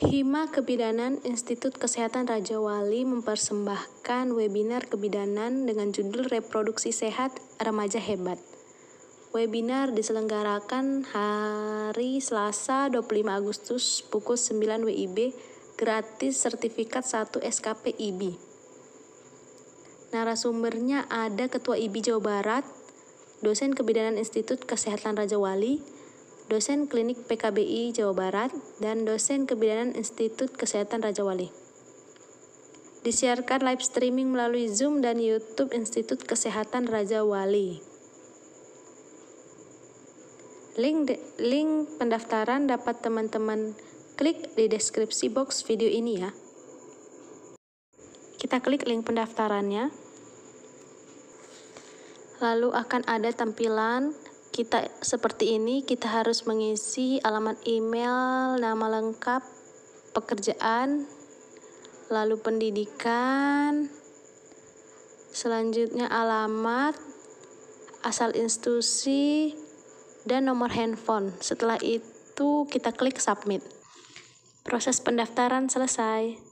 Hima Kebidanan Institut Kesehatan Raja Wali mempersembahkan webinar kebidanan dengan judul Reproduksi Sehat Remaja Hebat. Webinar diselenggarakan hari Selasa 25 Agustus pukul 9 WIB gratis sertifikat 1 SKP IBI. Narasumbernya ada Ketua IBI Jawa Barat, dosen kebidanan Institut Kesehatan Raja Wali, dosen klinik PKBI Jawa Barat, dan dosen kebidanan Institut Kesehatan Raja Wali. Disiarkan live streaming melalui Zoom dan YouTube Institut Kesehatan Raja Wali. Link, link pendaftaran dapat teman-teman klik di deskripsi box video ini ya. Kita klik link pendaftarannya. Lalu akan ada tampilan kita seperti ini, kita harus mengisi alamat email, nama lengkap, pekerjaan, lalu pendidikan, selanjutnya alamat, asal institusi, dan nomor handphone. Setelah itu kita klik submit. Proses pendaftaran selesai.